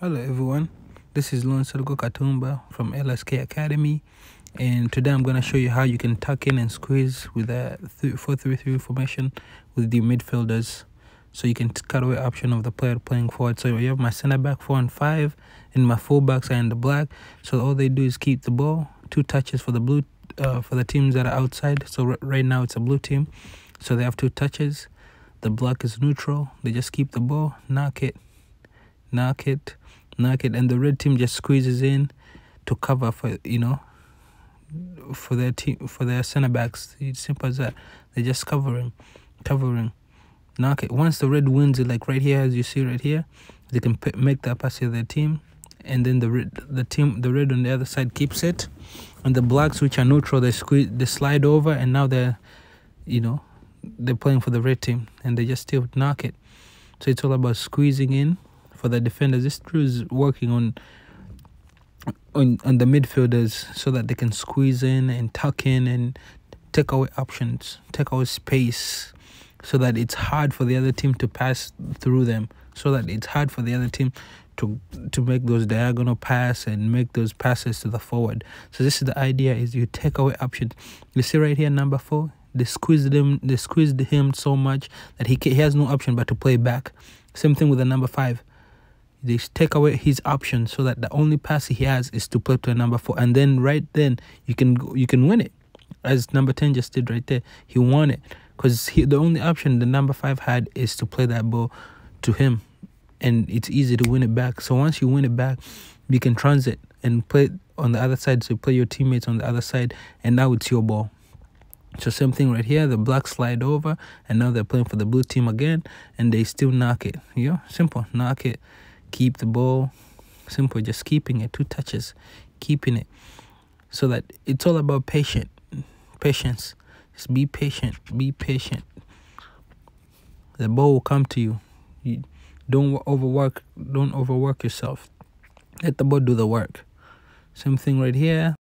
Hello everyone, this is Lon Sargo Katumba from LSK Academy and today I'm going to show you how you can tuck in and squeeze with a 4-3-3 formation with the midfielders so you can cut away option of the player playing forward. So you have my center back 4 and 5 and my fullbacks are in the black. So all they do is keep the ball two touches for the blue uh, for the teams that are outside. So right now it's a blue team so they have two touches. The black is neutral. They just keep the ball knock it knock it knock it and the red team just squeezes in to cover for you know for their team for their center backs. It's simple as that. They're just covering covering. Knock it once the red wins it like right here as you see right here they can make that pass to their team. And then the red the team the red on the other side keeps it. And the blacks which are neutral they squeeze they slide over and now they're you know they're playing for the red team. And they just still knock it so it's all about squeezing in for the defenders. This crew is working on on on the midfielders so that they can squeeze in and tuck in and take away options, take away space, so that it's hard for the other team to pass through them. So that it's hard for the other team to to make those diagonal pass and make those passes to the forward. So this is the idea: is you take away options. You see right here, number four. They squeezed him. They squeezed him so much that he he has no option but to play back. Same thing with the number five they take away his option so that the only pass he has is to play to a number four. And then right then you can you can win it. As number 10 just did right there. He won it. Because the only option the number five had is to play that ball to him. And it's easy to win it back. So once you win it back you can transit and play on the other side. So play your teammates on the other side. And now it's your ball. So same thing right here. The black slide over. And now they're playing for the blue team again. And they still knock it. You know simple. Knock it keep the ball. Simple just keeping it two touches keeping it. So that it's all about patient patience. Just be patient be patient. The ball will come to you, you don't overwork don't overwork yourself. Let the ball do the work. Same thing right here